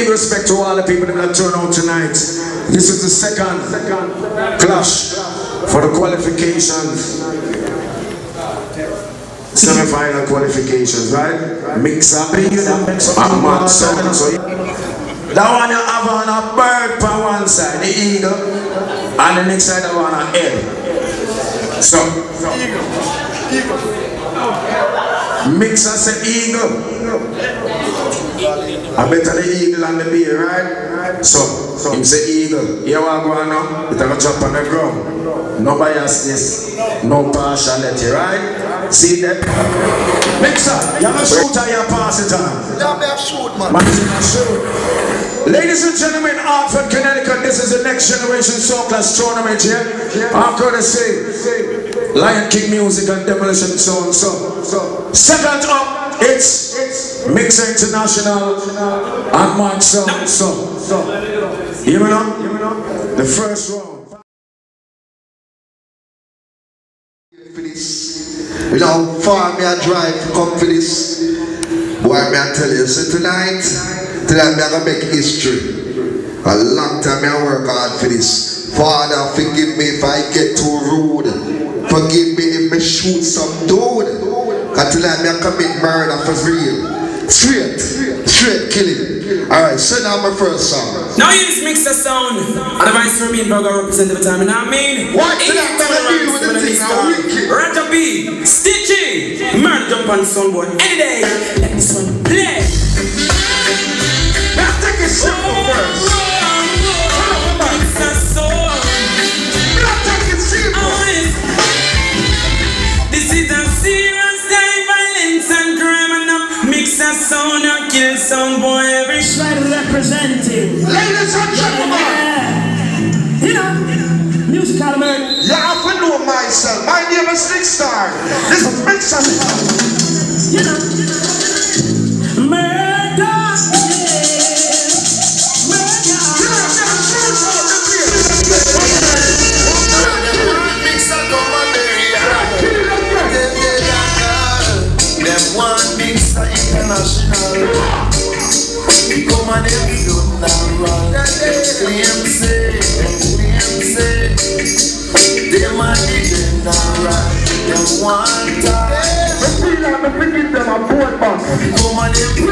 Big respect to all the people that turn out tonight. This is the second clash for the qualifications. Semi-final qualifications, right? Mix up. I'm on seven, so that one you have on a bird on one side, the eagle, and the next side you have on a head. So, mix us an eagle. I better the eagle and the bear, right? So, so him say eagle. Here what go on now? It gonna jump on the ground. No biasness, no partiality, right? See that? Mixer, you're a shooter, you're pass it on. Yeah, me a shoot, man. Man, shoot. Ladies and gentlemen, Hartford, Connecticut, this is the next generation sound clash tournament here. I'm gonna say Lion King Music and Demolition Sound. So, so, second up, it's Mixer International and Sound. So, so, hear me now? The first round. For this, you know, far me I drive to come for this. Boy, me I tell you, so tonight, tonight me I gonna make history. A long time me I work hard for this. Father, forgive me if I get too rude. Forgive me if me shoot some dude. Cause tonight me I commit murder for real. Straight, straight killing. Alright, so now my first song. Now you just mix the sound. Otherwise, for me, Burger represent the time. You know what I mean? What? Eight Tonight, man, I with the thing, I now, wicked. Raja B, Stitchy, Murder Jump on Sun Any day, let this one play. Now take it simple oh, first. Star. This is Mixer. Come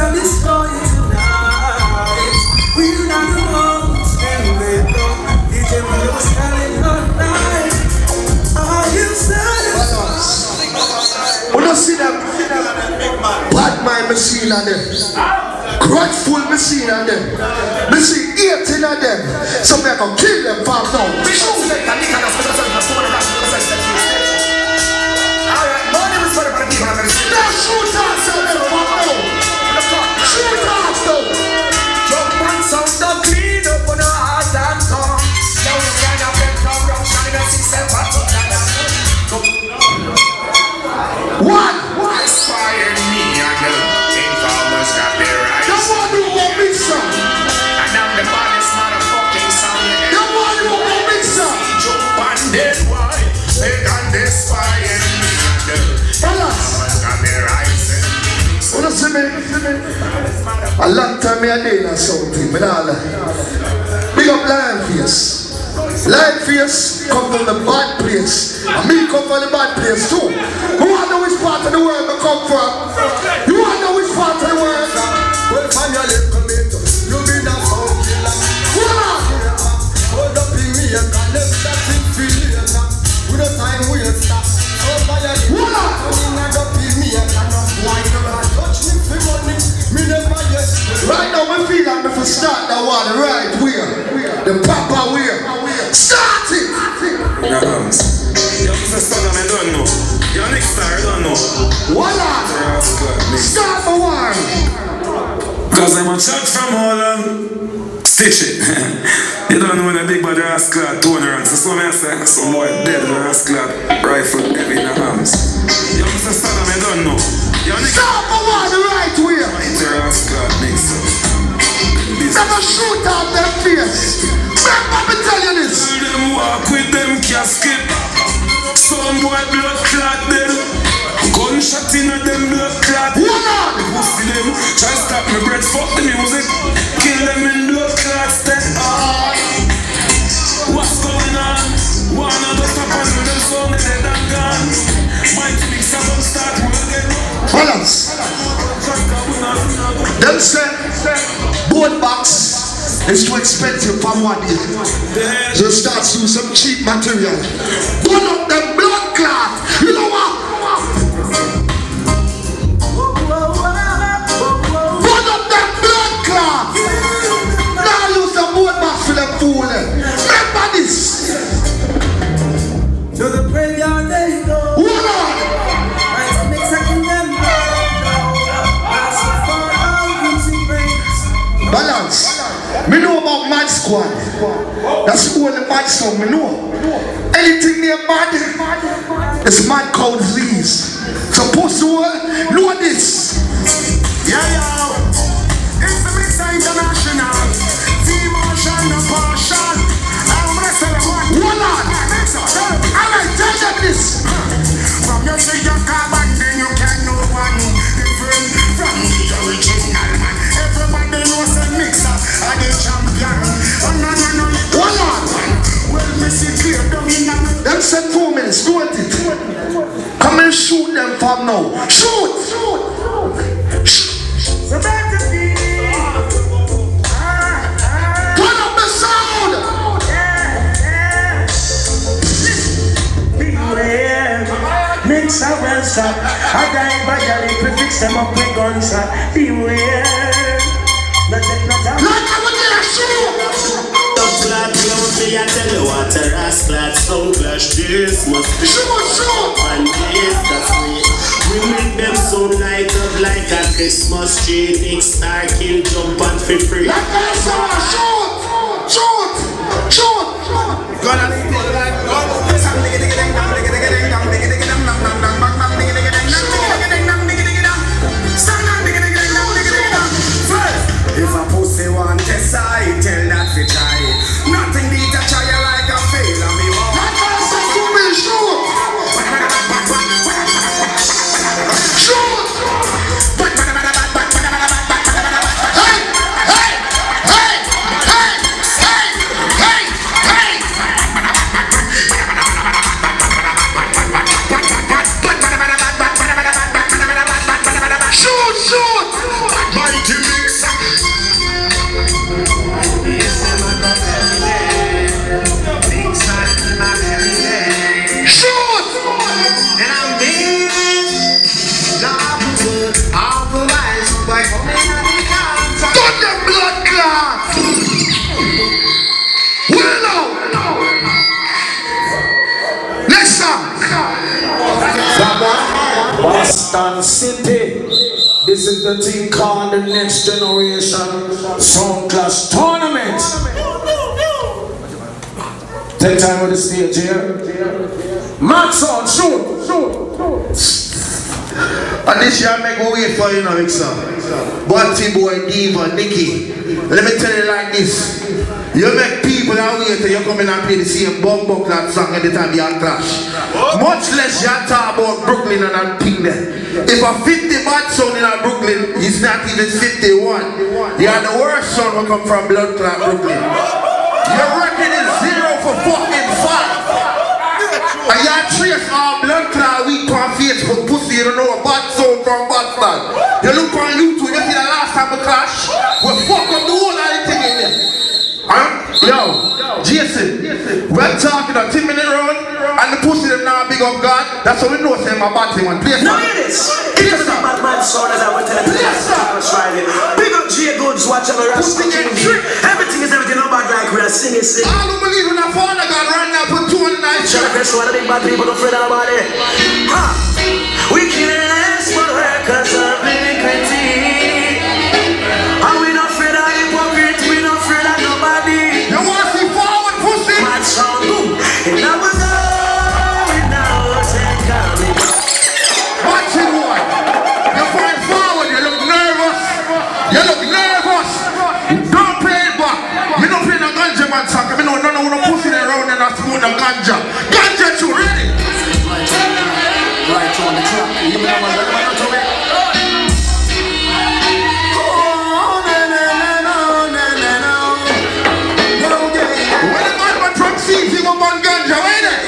I'll destroy you tonight. We're not and we're wrong. DJ Mother was telling her lies. Are you satisfied? We don't see them. Bad mind machine and them. Grudgeful me see on them. Me see eating on them. So me I can kill them fast now. Now shoot them. Me a day na something, me nah lie. Big up Lion Face. Lion Face come from the bad place. And me come from the bad place too. Who wanna know which part of the world me come from? You wanna know which part of the world? Well, from your shoot out their face. Remember me tell you this. Them walk with them casket. Some boy blood clot dead. Gunshot in them blood clot. Hold on. Pussy them. Try stop me breath. Fuck the music. Kill them in blood clots. Then ah. What's going on? Wanna just stop and do them song dead and gone. Mighty up and start working. Balance. Them say board box is too expensive for one day. So start to some cheap material. Burn up them the only mad song me know. Cloud, I tell you what a rascal Some clash this must be Shoot, shoot! and this that's me We make them so light up like a Christmas tree Big star kill jump and feel free Like I saw, shoot! Shoot! Shoot! Gonna Boston City. This is the team called the Next Generation Sound Clash Tournament. Take time with the stage here. Max on, shoot, shoot. And this year I make we wait for you now, Mixer. Bunty boy, Diva, Nikki. Let me tell you like this. You make that wait till you come in and play the same bumbo clad song every time you clash. Much less you talk about Brooklyn and that thing there. If a 50 bad son in a Brooklyn he's not even 51, you are the worst son who come from blood clot Brooklyn. Your record is zero for fucking five. And y'all trace our blood clot week on Facebook, pussy, you don't know a bad sound from Boston. You look on YouTube, you see the last time we clash, we fuck up the whole of the thing in there. Huh? Yo, we're talking a 10 minute run, and the pussy them now big up God. That's how we know say my body one. Play Now some. hear this. Play a some. bad man sound as I was telling you. Yes, sir. Tarrus Riley. Big up J Goods, watch. Pussy get tricked. Everything is everything, no bad like we are singing, sing. All who believe in a father God right now put two on the I shirt. press one of the big bad people, don't fret about it. Ha! We for of around and a spoon of ganja. Ganja too, ready? Right on the. You know what I'm? Oh, the it?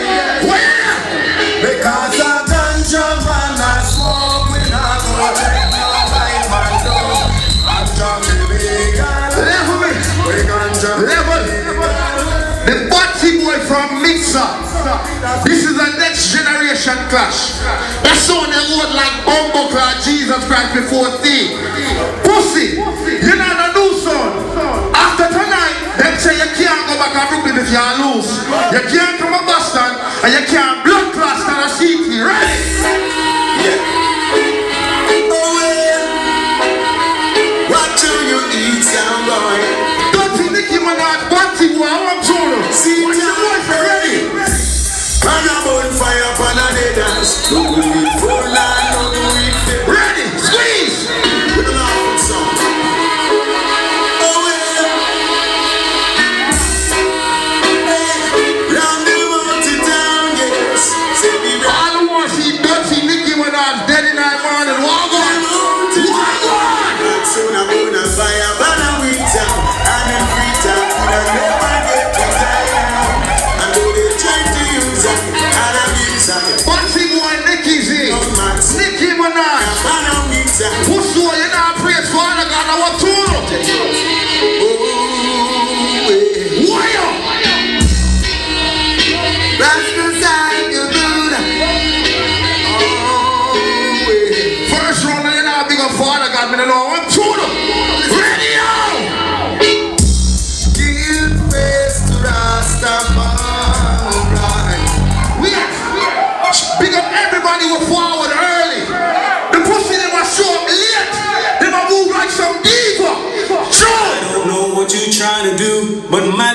Because a ganja man a smoke, we not go This is a next generation clash. That sound they word like Bumbo Cloud Jesus Christ before thee. Pussy, you know the new son. After tonight, them say you can't go back to Brooklyn if you lose. You can't come to Boston and you can't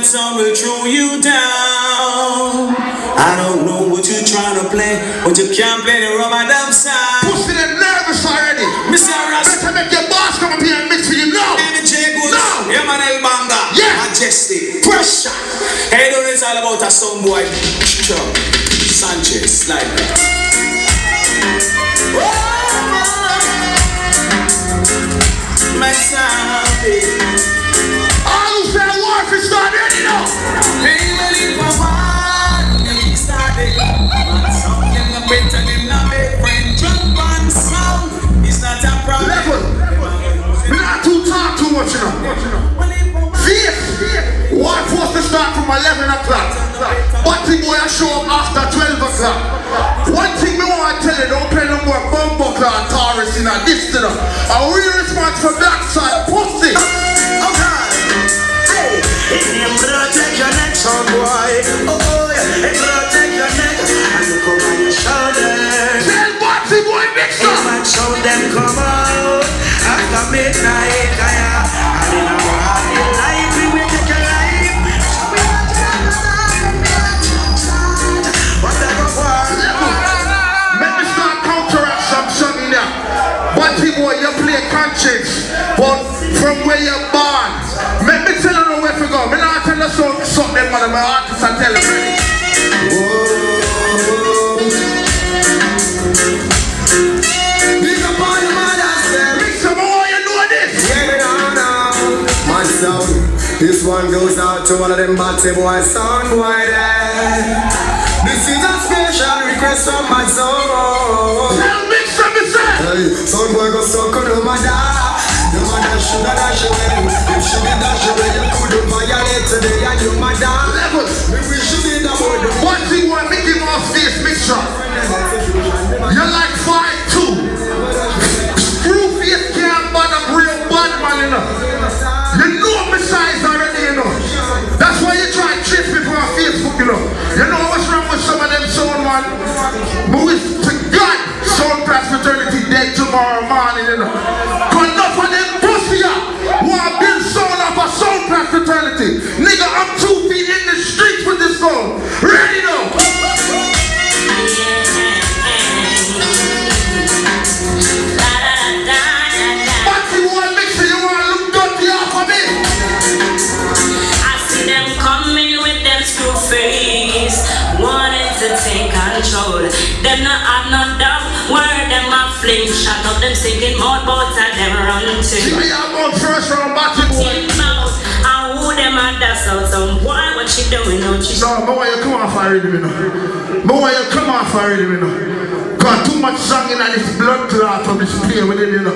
but my tongue will throw you down. I don't know what you're trying to play, but you can't play the rubber dub sound. Pussy them nervous already. Mr. Ross, Better make your boss come up here and mix for you now. Baby J Goods, No. man Banga, Yeah. Majestic, Pressure. Hey, don't it's all about a some boy, Chuck, Sanchez, like that. Oh, my sound, start from 11 o'clock. One thing boy, I show up after 12 o'clock. One thing me want to tell you, don't play no more bumbuckler and Taurus in a distance. A real response for that side pussy. Boy. Oh, oh, and mix up. I show them come out after midnight, I, I, I, I, I, I, but from where you're born. Let me tell you where to go. Me not tell you something, something, man. My artists are telling me. Big up all the mothers there. Big some more, you know this. Yeah, me know now. My sound. This one goes out to one of them batty boy sound boy there. This is a special request from my soul. Tell me say. Hey, son boy go suck on the mother. The mother should have dash away. If she did dash away, you couldn't violate today and your mother. Level. Me wish you did about the Batty boy, Mickey Mouse face mixture. You're like five two. Screw face can't bother real bad man, you know. You know my size already, you know. That's why you try to chase me on Facebook, you know. You know what's wrong with some of them sound man? But to God, sound clash fraternity dead tomorrow morning, you. Enough Nigga, I'm two feet in the streets with this song. Ready now. Batty boy, make sure you want to look dirty off of me. I see them coming with them screw face, to take control. Them not have no doubt, word them a fling shot up them sinking mouth, but I them run to. Give me your mouth first round, boy. Tin mouth, and who them a dust out some boy, what she doing? Don't she No, but why you come off already, me know? But why you come off already, me know? Got too much song in this blood clot from this play with it, you know.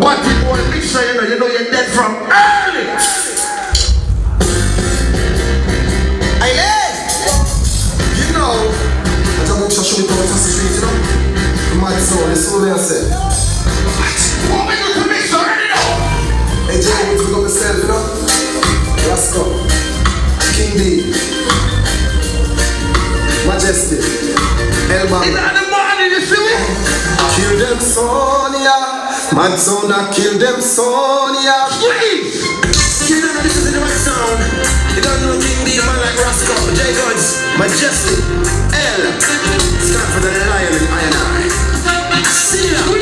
Batty boy, make sure you know, you know you're dead from early. Hey, you know, I don't want to show you how to street, you know. My soul, this is what I said. What we do to make sure you know? Hey, Jay, you pick up yourself, you know. Rascal, King D, Majestic, In Elman. the morning, you see me? Kill them Sonia, Mad Sonia, kill them Sonia. Please. You don't know this is the right sound. You don't know King D, man like Rascal, J Guns, Majestic, L. Stand for the lion in Iron Eye. See ya.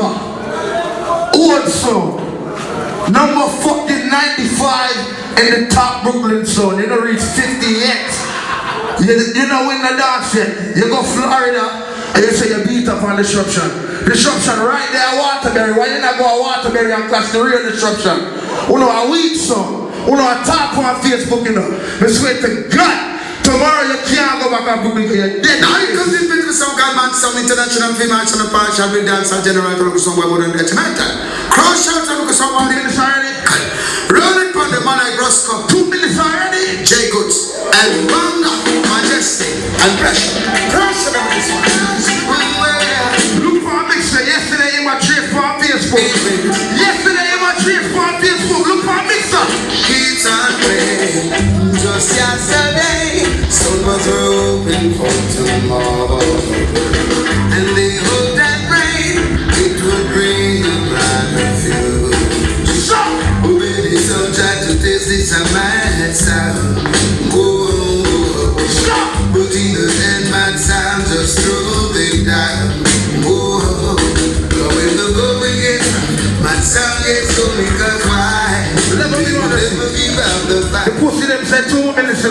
Old song. Number fucking 95 in the top Brooklyn zone. You don't reach 50 yet. You, you know win the dance yet. You go Florida and you say you beat up on disruption. Disruption right there, Waterbury. Why you not go to Waterbury and catch the real disruption? You know a weak song. You know a talk on Facebook, you know. I swear to God. Tomorrow you can't go back and Brooklyn because you're dead. Now you come in with some kind man, some international film action and partial with dance and general to look somewhere more than that tonight. Cross shout and look somewhere. Two minutes already. Rolling on the man like Roscoe. Two minutes already. J Goods and Banga, Majestic and Pressure. Pressure them this one. Look for a mixer. Yesterday in my trip for Facebook. Yesterday in my trip for Facebook. Look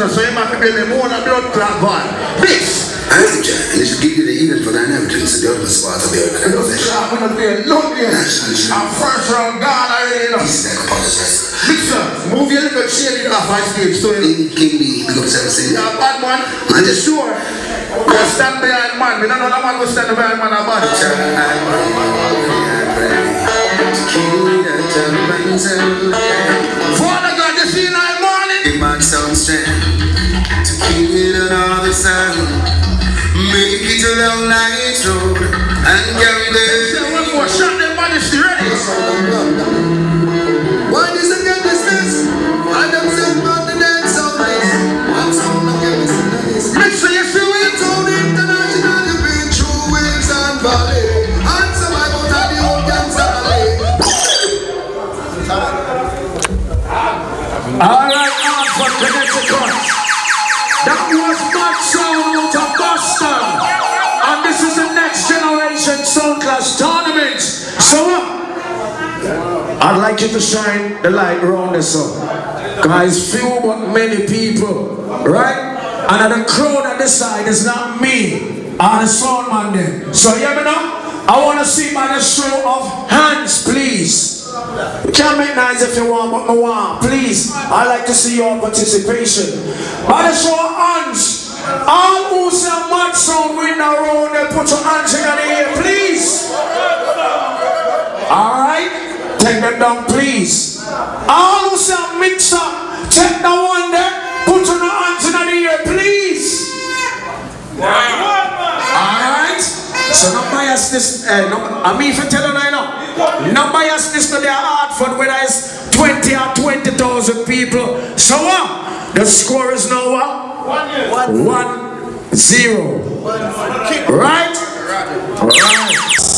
two minutes, you know, so you might be the more than blood clot van. Mix. I'm Jack, and they should give you the even for that inheritance the other spot of the You know, organization. I'm gonna be a look here. I'm first round gone already, know. He's like apologize. Mixer, move your little shady off high stage, so you know. King B, big up yourself, say. You're a bad man. Man, just Sure. You stand behind man. We don't know that man will stand behind man a bad. Father long night road and carry Say the one more shot, them man is ready. To shine the light around this up. Guys, few but many people, right? And the crowd at this side is not me. I'm the sound man there. So hear me now? I want to see by the show of hands, please. You can make noise if you want, but I want. Please, I like to see your participation. By the show of hands, all who say Madd Sound win around, they put your hands in the air, please. Alright? Take them down, please. All who say mix up, take the one there, put your hands in the air, please. Alright? So no biasness, uh, no, I mean for telling I know, no biasness to their Hartford, whether it's 20 or 20,000 people. So what? The score is now what? One, zero. Right? Right.